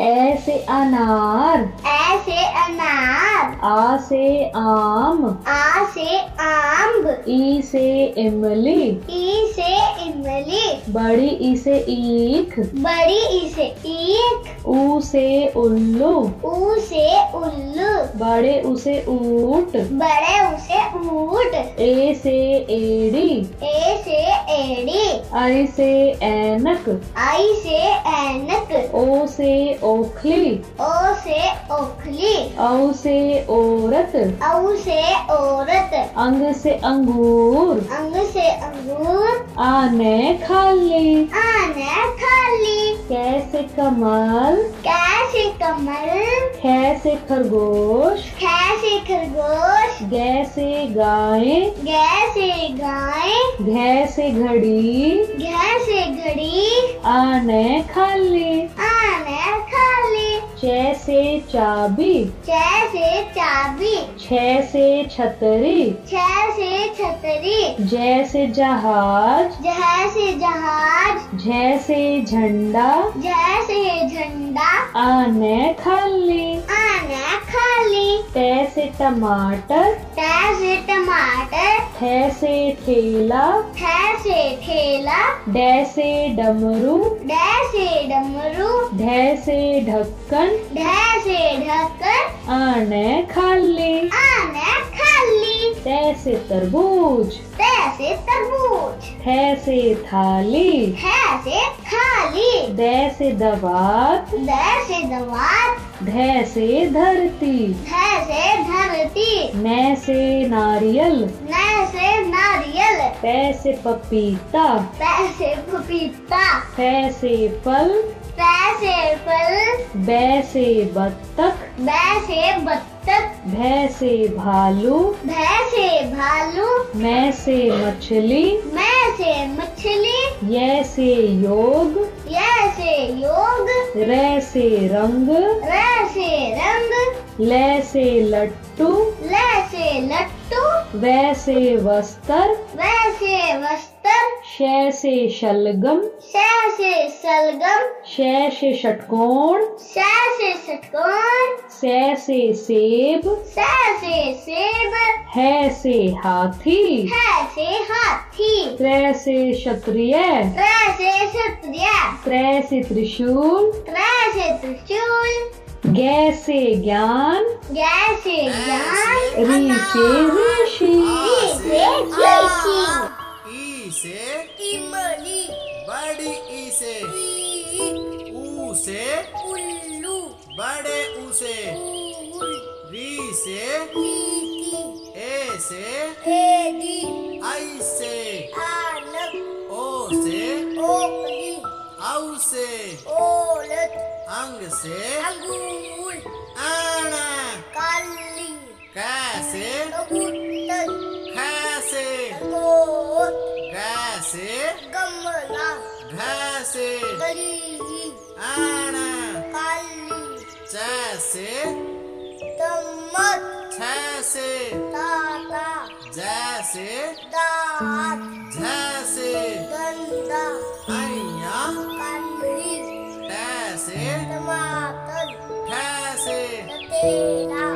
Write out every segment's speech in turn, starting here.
ए से अनार। ऐसे से अनार। आ से आम। आ से आम ई से इमली। ई से इमली। बड़ी ई से ईख। बड़ी ई से ईख। ऊ से उल्लू। ऊ से उल्लू। बड़े उसे ऊट। बड़े उसे ऊट। ए से एड़ी। ए से एड़ी। आई से ऐनक। आई से ऐनक। ओ से ओखली। ओ से ओखली। औ से औरत। औ से औरत। अंग से अंगूर। अंग से अंगूर। आने खाली आने खाली कैसे कमल? कैसे कमल? कैसे खरगोश? कैसे खरगोश? गैसे गाय। कैसे गाय। घैसे घड़ी। कैसे घड़ी। आने खाली आने खाली जैसे चाबी। जैसे चाबी। छह से छतरी। छह से छतरी। जैसे जहाज़। जैसे जहाज़। जैसे झंडा। जैसे झंडा। आने खाली आने ते से टमाटर। जैसे टमाटर। थे से ठेला। थे से ठेला। डे से डमरू। डे से डमरू। ढे से ढक्कन। ढे से ढक्कन। आने खाली। आने तैसे तरबूज। जैसे तरबूज। ठैसे थाली। जैसे खाली दैसे दवात। जैसे दवात। धैसे धरती। जैसे धरती। नैसे नारियल। जैसे नारियल। पैसे पपीता। पैसे पपीता। पैसे फल। पैसे फल। बैसे बत्तख। बैसे बत्तख। भैसे भालू भैंसे भालू मैं से मछली मैं से मछली यैसे योग यैसे योग रैसे रंग रैसे रंग लैसे लट्टू लैसे लट्टू। वैसे वस्त्र वैसे वस्त्र शैसे शलगम सैसे सलगम शैसे षटकोण सैसे षटकोण सैसे सेब सैसे सेब हैसे हाथी हैसे हाथी त्रैसे क्षत्रिय त्रैसे क्षत्रिय त्रै से त्रिशूल त्रै से त्रिशूल गैसे ज्ञान। जैसे ज्ञान। री से ऋषि। से ऋषि। ई से इमली बड़ी ई से ऊ से उल्लू। बड़े ऊ से री से ए से एडी आई से आनक। ओ से ओकली औ से ओलत अंग से अंगूर आना काली कैसे कबूतर खैसे गोत कैसे गमला घैसे गली आना काली जैसे चम्मच छैसे ताता जैसे दांत झैसे गंदा ऐया काली टैसे टमाटर ठैसे तेरा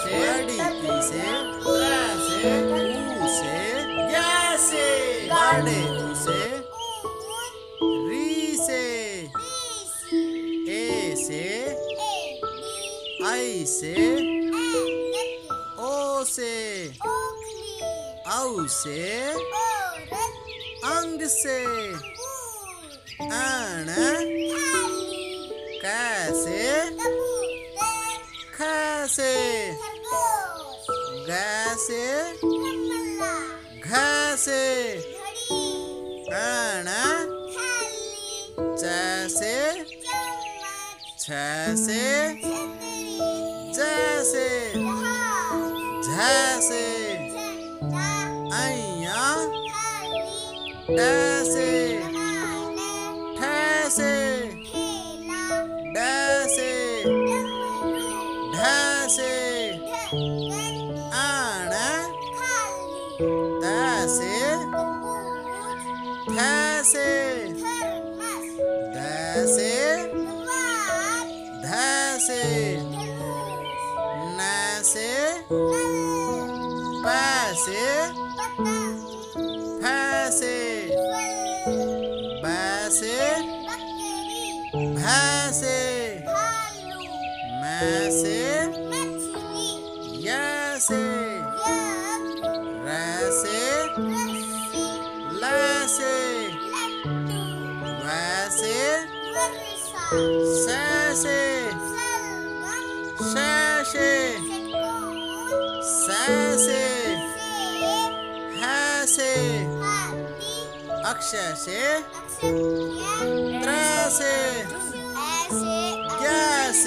से डी से त्रैसे ऊ से बड़े ऊ से री से ए से आई से ओ से औ से अंग से अण, कैसे खरगोश से? अण थाली जैसे छतरी जैसे झैसे झंडा। अइया थाली यैसे यक रैसे रस्सी लैसे वैसे सैसे सेब हैसे हाथी अक्षय से अक्षत्रिय त्रैसे ऐसे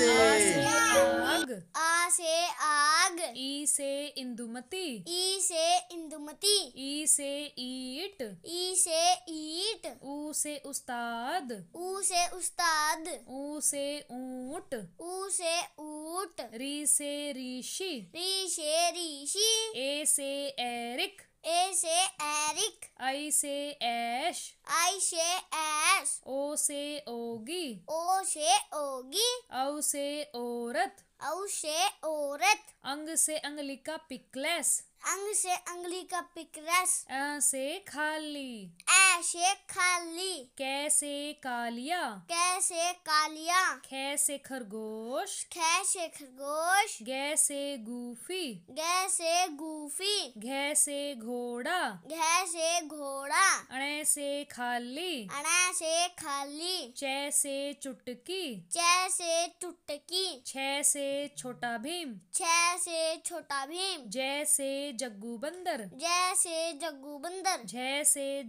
कैसे आग। आ से आग। ई से इंदुमती। ई से इंदुमती। ई से ईट। ई से ईट। ऊ से उस्ताद। ऊ से उस्ताद। ऊ से ऊँट। ऊ से ऊट। री से ऋषि। री से ऋषि। ए से एरिक। ए से एरिक आई से ऐश आई से ऐश ओ से ओगी ओ से ओगी औ से औरत. औ से औरत. अंग से अंगलिका पिकलेस. अंग से अंगली का पिकलेस. अ से खाली. ऐ से खाली? कैसे कालिया? कैसे कालिया? खे से खरगोश? खे से खरगोश? गे से गूफी? गे से गूफी? घे से घोड़ा? घे से घोड़ा? अणे से खाली? अणा से खाली। चे से चुटकी? चे से टुटकी छ से छोटा भीम? छ से छोटा भीम। जैसे जग्गू बंदर? जैसे जग्गू बंदर। जैसे से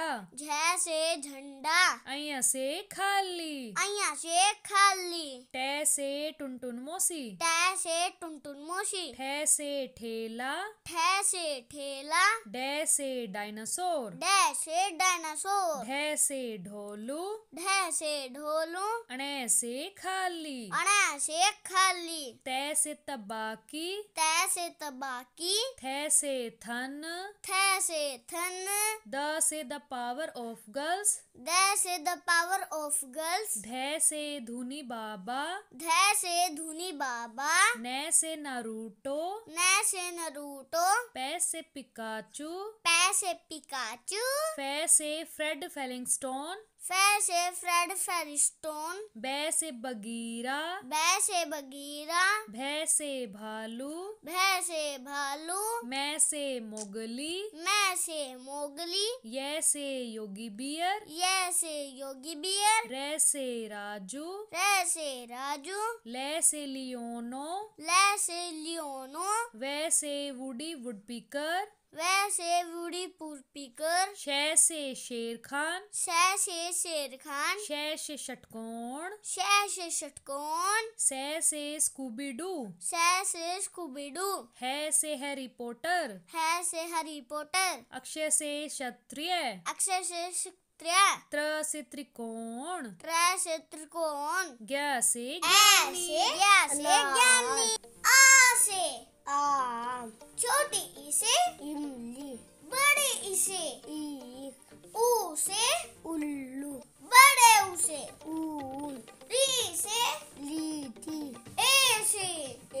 झंडा। झ से झंडा। अय से खाली। अया से खाली। टे से टुनटुन मोसी। टे से टुनटुन मोशी ठे से ठेला। ठे से ठेला। डे से डायनासोर। डे से डायनासोर। ढे से ढोलू। ढे से ढोलू। अणे से खाली। अणा से खाली। ते से तबाकी। तै से तबाकी। थे से थन। थे से थन। The say the power of girls the say the power of girls धै से धुनी बाबा. धै से धुनी बाबा. न से नारूटो. न से नरूटो. पै से पिकाचू. पै से पिकाचू. फै से फ्रेड फेलिंगस्टोन फै से फ्रेड फेरिस्टोन बे से बगीरा बै से बगीरा भे से भालू भै से भालू मैं से मोगली मैं से मोगली ये से योगी बियर ये से योगी बियर रे से राजू रे से राजू ले से लियोनो ले से लियोनो वे से वुडी वुडपीकर वै से वुडी पुरपीकर शे से शेर खान। शै से शेर खान। शे से षटकोण। शै से षटकोण। से से स्कूबी डू शै से स्कूबीडू। है से हैरी पॉटर। है से हैरी पॉटर। अक्षय से क्षत्रिय। अक्षय से क्षत्रिय। त्र से त्रिकोण। त्र से त्रिकोण। ज्ञ से ऐ से से ज्ञानी। आ से। आम, छोटी इसे इमली बड़ी इसे से ईख, ऊ से उल्लू, बड़े ऊ से ऊन, री से लीठी, ए से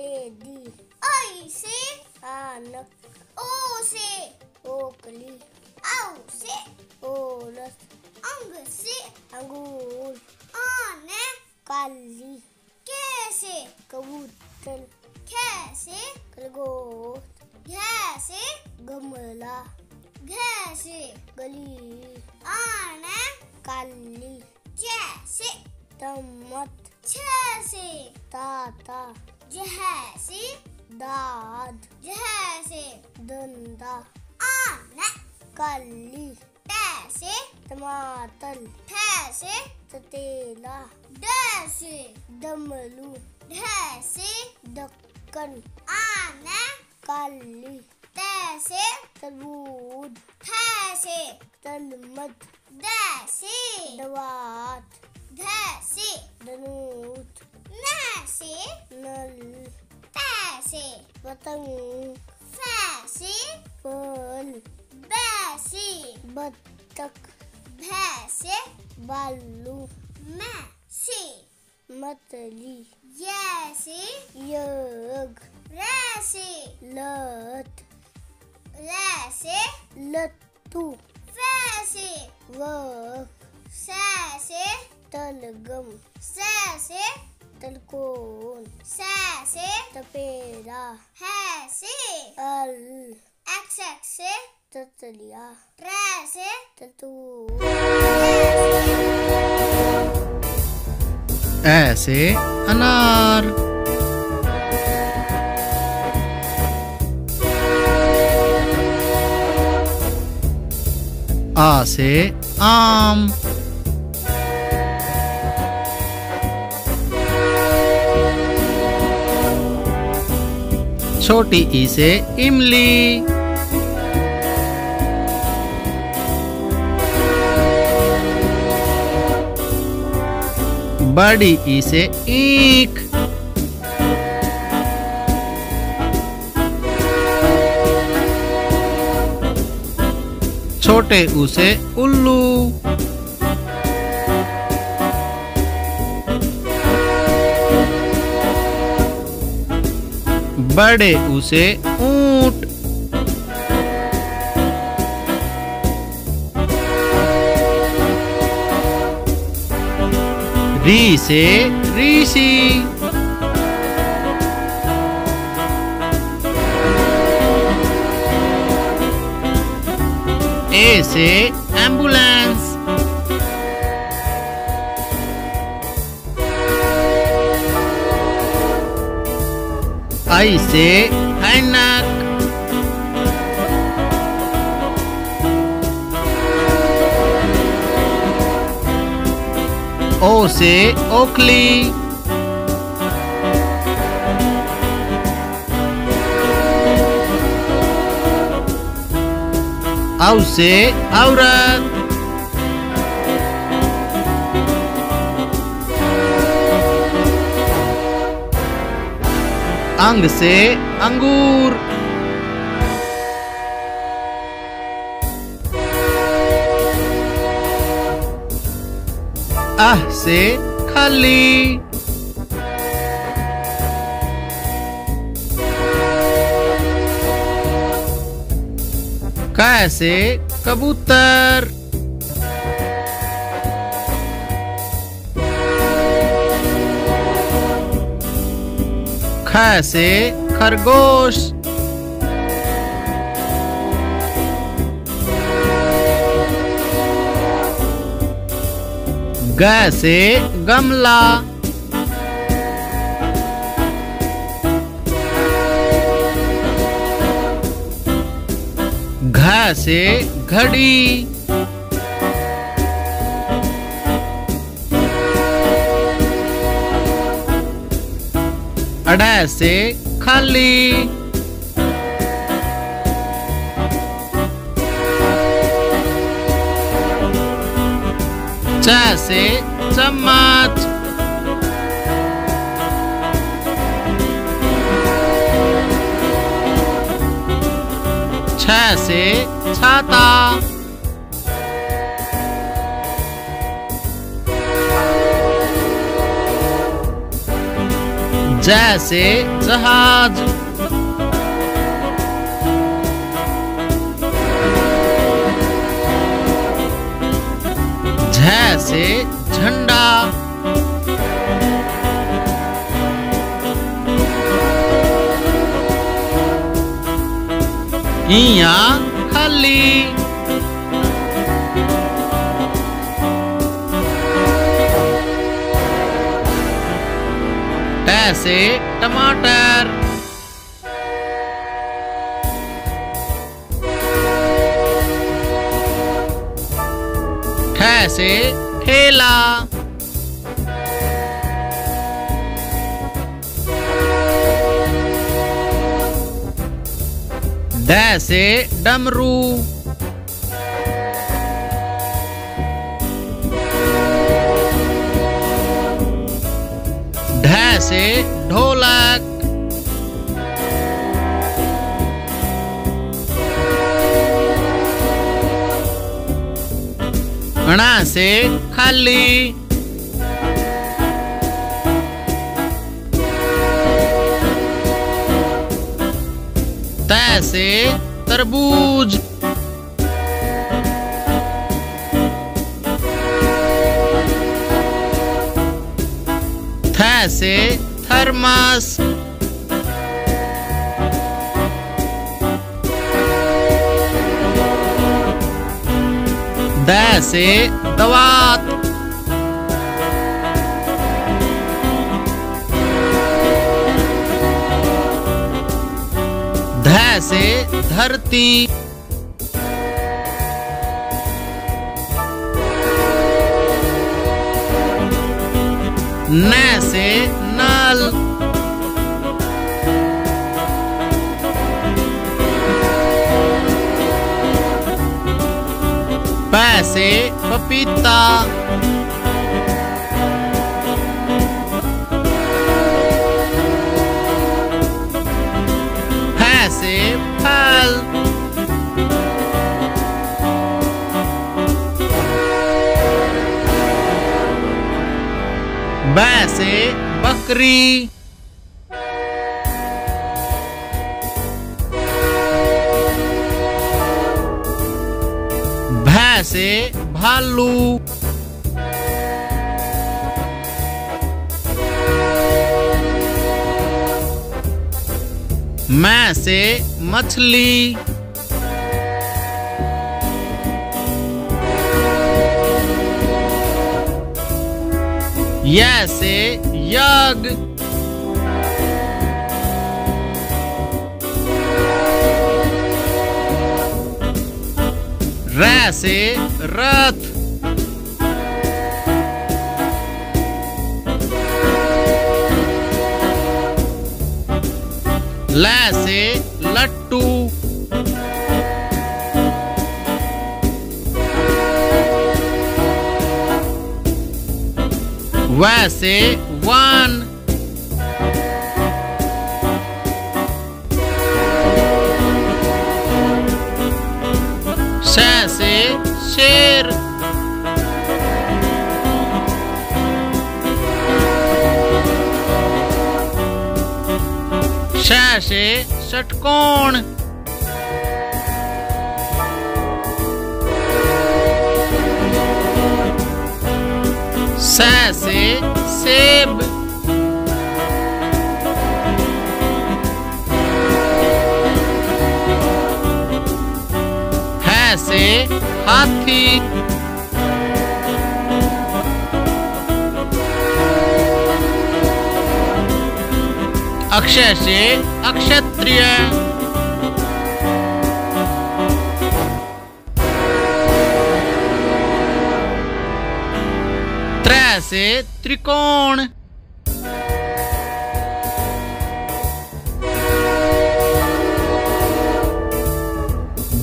एडी आई से आनक। टमाटर। ठैसे ततेला डैसे दमलू। ढैसे। दक्कन आने। काली। तैसे तरबूज। ठैसे तलमत दैसे दवात। धैसे धनूत नैसे नल। तैसे पतंग। फैसे फल। बैसे बत्तख। भैंसे बालू मैसे मतली जैसे यग रैसे लत रैसे लत्तू फैसे वक सैसे तलगम सैसे तलकोन सैसे तपेरा हैसे अल एक्स एक्स से ततलिया। ट्रै से ततू। ऐसे अनार। आ से आम। छोटी ई से इमली। बड़ी ई से ईख। छोटे ऊ से उल्लू। बड़े ऊ। से ऊँट री से ऋषि ए से एंबुलेंस आई ओ से ओखली। औ से औरत। अंग से अंगूर। आह से खाली। कैसे कबूतर। खैसे खरगोश। गैसे गमला। घ से घड़ी। अड़ा से खाली। च से चम्मच छ से छाता। जैसे जहाज़। झ से झंडा। इया खाली। पैसे टमाटर। ठ से ठेला। ड से डमरू। ढ से ढोलक। अणा से खाली। त से तरबूज। थ से थर्मस। से दवात। ध से धरती। न प से पपीता। फ से फल। ब बकरी। भालू मैं से मछली। य से यज्ञ। से रथ ल से लट्टू वैसे वन से षटकोण। स से सेब। है से हाथी। अक्षय से अक्षत्रिय। त्र से त्रिकोण।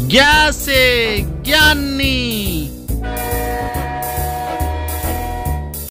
ज्ञा से ज्ञानी।